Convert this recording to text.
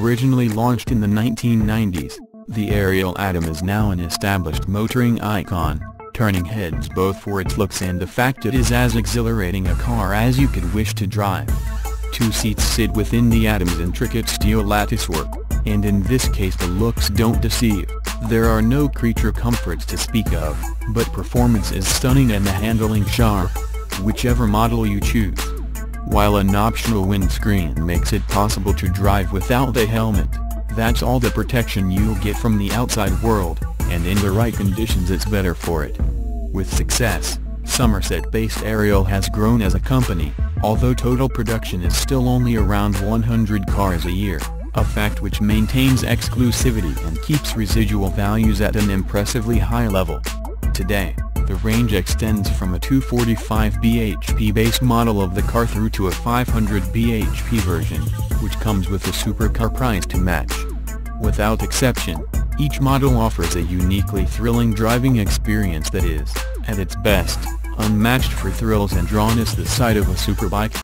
Originally launched in the 1990s, the Ariel Atom is now an established motoring icon, turning heads both for its looks and the fact it is as exhilarating a car as you could wish to drive. Two seats sit within the Atom's intricate steel latticework, and in this case the looks don't deceive. There are no creature comforts to speak of, but performance is stunning and the handling sharp, whichever model you choose. While an optional windscreen makes it possible to drive without a helmet, that's all the protection you'll get from the outside world, and in the right conditions it's better for it. With success, Somerset-based Ariel has grown as a company, although total production is still only around 100 cars a year, a fact which maintains exclusivity and keeps residual values at an impressively high level. Today, the range extends from a 245 bhp base model of the car through to a 500 bhp version, which comes with a supercar price to match. Without exception, each model offers a uniquely thrilling driving experience that is, at its best, unmatched for thrills and drawness the sight of a superbike.